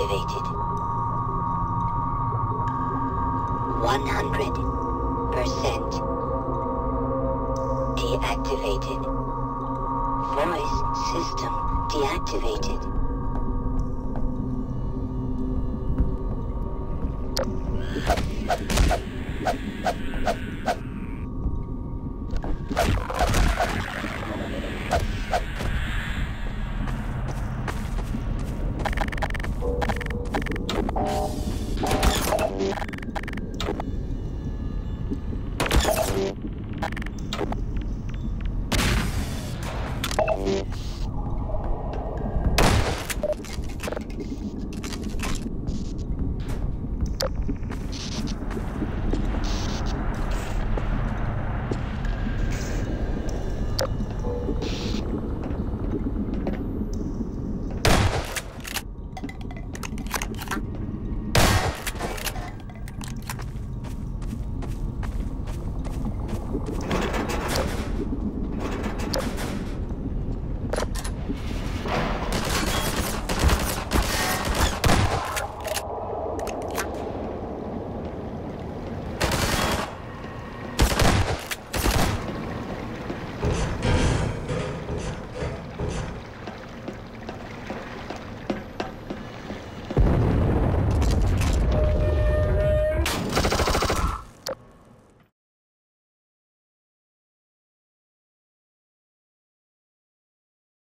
activated. 100% deactivated. Voice system deactivated.